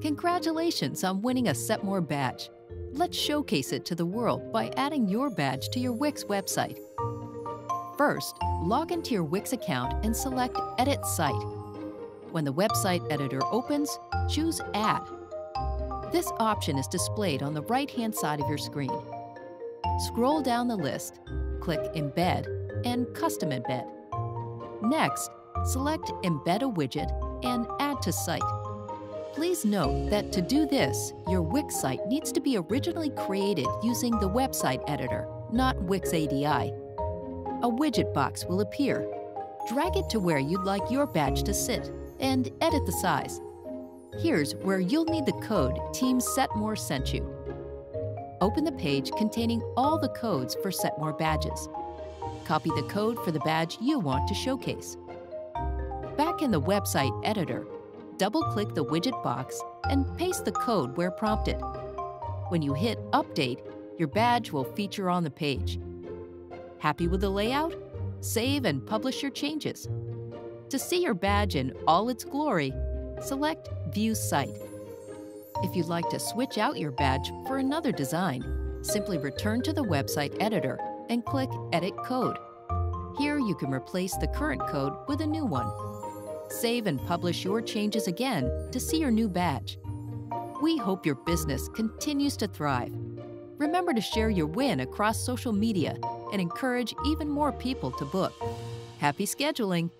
Congratulations on winning a Setmore badge. Let's showcase it to the world by adding your badge to your Wix website. First, log into your Wix account and select Edit Site. When the website editor opens, choose Add. This option is displayed on the right-hand side of your screen. Scroll down the list, click Embed and Custom Embed. Next, select Embed a widget and Add to Site. Please note that to do this, your Wix site needs to be originally created using the website editor, not Wix ADI. A widget box will appear. Drag it to where you'd like your badge to sit and edit the size. Here's where you'll need the code Team Setmore sent you. Open the page containing all the codes for Setmore badges. Copy the code for the badge you want to showcase. Back in the website editor, double-click the widget box and paste the code where prompted. When you hit Update, your badge will feature on the page. Happy with the layout? Save and publish your changes. To see your badge in all its glory, select View Site. If you'd like to switch out your badge for another design, simply return to the website editor and click Edit Code. Here you can replace the current code with a new one. Save and publish your changes again to see your new badge. We hope your business continues to thrive. Remember to share your win across social media and encourage even more people to book. Happy scheduling!